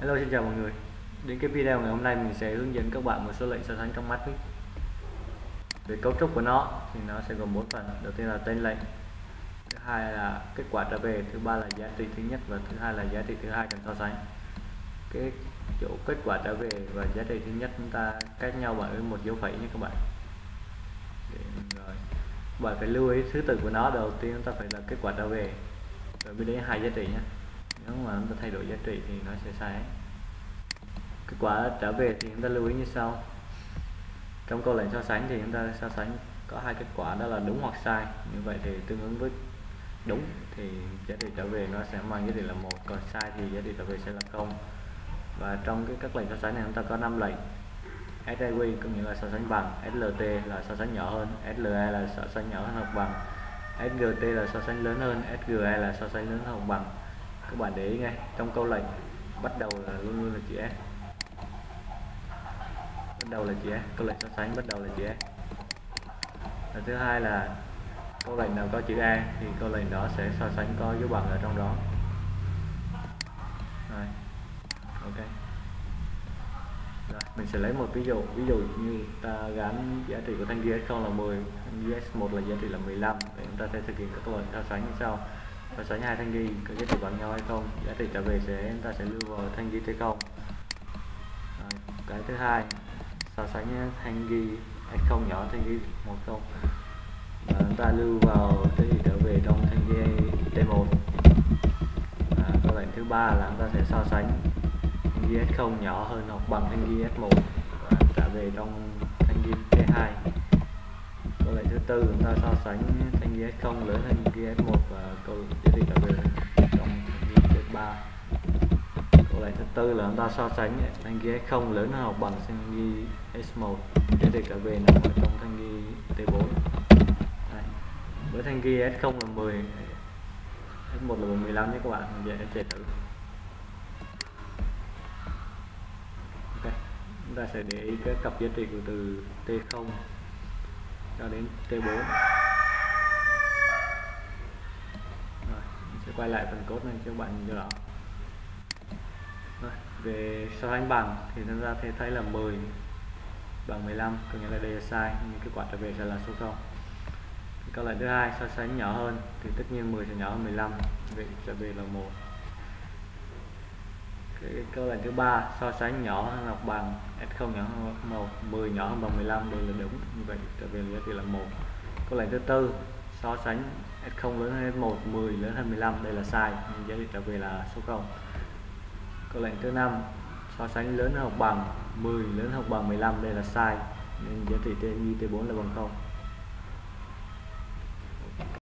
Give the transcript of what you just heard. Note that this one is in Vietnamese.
Hello xin chào mọi người. Đến cái video ngày hôm nay mình sẽ hướng dẫn các bạn một số lệnh so sánh trong mắt. Về cấu trúc của nó thì nó sẽ gồm 4 phần. Đầu tiên là tên lệnh Thứ hai là kết quả trả về Thứ ba là giá trị thứ nhất và thứ hai là giá trị thứ hai cần so sánh. Cái chỗ kết quả trả về và giá trị thứ nhất chúng ta cách nhau bằng một dấu phẩy nhé các bạn. Để, rồi ờ, bạn phải lưu ý thứ tự của nó. Đầu tiên chúng ta phải là kết quả trả về rồi mới đến hai giá trị nhé nếu mà chúng ta thay đổi giá trị thì nó sẽ sai. Kết quả trả về thì chúng ta lưu ý như sau. Trong câu lệnh so sánh thì chúng ta so sánh có hai kết quả, đó là đúng hoặc sai. Như vậy thì tương ứng với đúng thì giá trị trả về nó sẽ mang giá trị là một, còn sai thì giá trị trả về sẽ là không. Và trong cái các lệnh so sánh này chúng ta có 5 lệnh. SIQ có nghĩa là so sánh bằng SLT là so sánh nhỏ hơn SLE là so sánh nhỏ hơn hoặc bằng SGT là so sánh lớn hơn SGE là so sánh lớn hơn hoặc bằng các bạn để ý ngay trong câu lệnh bắt đầu là luôn luôn là chữ S. Bắt đầu là chữ S câu lệnh so sánh bắt đầu là chữ S. Và thứ hai là câu lệnh nào có chữ a thì câu lệnh đó sẽ so sánh có dấu bằng ở trong đó. Rồi ok. Rồi, mình sẽ lấy một ví dụ ví dụ như ta gắn giá trị của thanh ghi S0 là 10 GS1 là giá trị là 15 để chúng ta sẽ thực hiện các câu lệnh so sánh như sau so sánh hai thanh ghi có giá trị bằng nhau hay không? Giá trị trở về sẽ chúng ta sẽ lưu vào thanh ghi t không cái thứ hai so sánh thanh ghi f0 nhỏ thanh ghi một không. Và chúng ta lưu vào giá trị trở về trong thanh ghi t1 à, câu lệnh thứ ba là chúng ta sẽ so sánh thanh ghi s0 nhỏ hơn hoặc bằng thanh ghi s1 và trả về trong thanh ghi t2 câu lệnh thứ tư, chúng ta so sánh thanh ghi s0 lớn hơn ghi s1 và câu giá trị trả về trong thanh ghi t3 câu lệnh thứ tư là chúng ta so sánh thanh ghi s0 lớn hơn hoặc bằng thanh ghi s1 giá trị trả về nằm ở trong thanh ghi t4 Đây. với thanh ghi s0 là 10 s1 là 15 nhé các bạn vậy em chạy thử. Ok, chúng ta sẽ để ý cái cặp giá trị của từ t0 cho đến T4 Rồi, mình sẽ quay lại phần code này cho các bạn nhìn cho rõ Rồi, về so sánh bằng thì chúng ta thấy thấy là 10 bằng 15 có nghĩa là đây là sai nhưng kết quả trở về sẽ là số 0 câu lại thứ hai so sánh nhỏ hơn thì tất nhiên 10 sẽ nhỏ hơn 15 vậy trở về là 1 câu lệnh thứ ba, so sánh nhỏ hơn hoặc bằng s0 nhỏ hơn 1 10 nhỏ hơn bằng 15 đây là đúng. Như vậy trở về giá trị là một. Câu lệnh thứ tư, so sánh s0 lớn hơn 1 10 lớn hơn 15 đây là sai. Nhưng giá trị trở về là số 0 câu lệnh thứ năm, so sánh lớn hơn hoặc bằng 10 lớn hơn hoặc bằng 15 đây là sai. Nên giá trị trên như t4 là bằng 0